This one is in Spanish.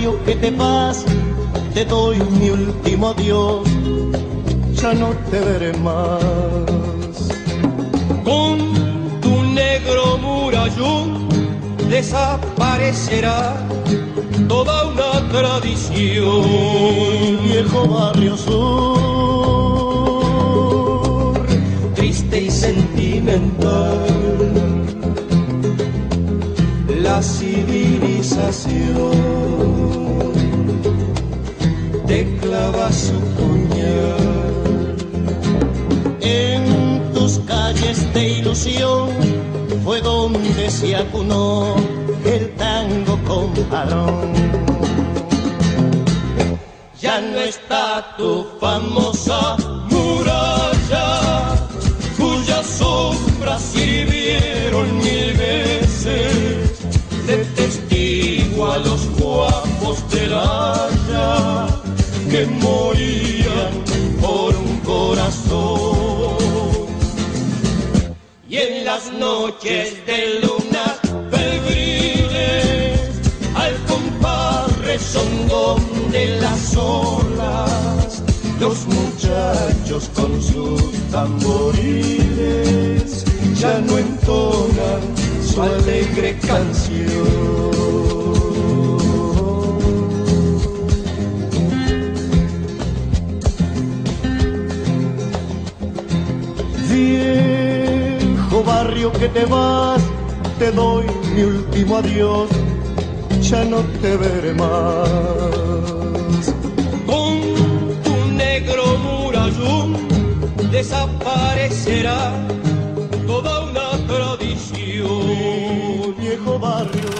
que te vas, te doy mi último adiós, ya no te veré más. Con tu negro murallón desaparecerá toda una tradición. Viejo barrio sur, triste y sentimental. La civilización te clava su puñal. En tus calles de ilusión fue donde se acunó el tango con parón. Ya no está tu famosa del haya que morían por un corazón. Y en las noches de luna febriles, al compás rezongón de las olas, los muchachos con sus tamboriles ya no entonan su alegre canción. Viejo barrio que te vas, te doy mi último adiós, ya no te veré más. Con tu negro murallón desaparecerá toda una tradición. Viejo barrio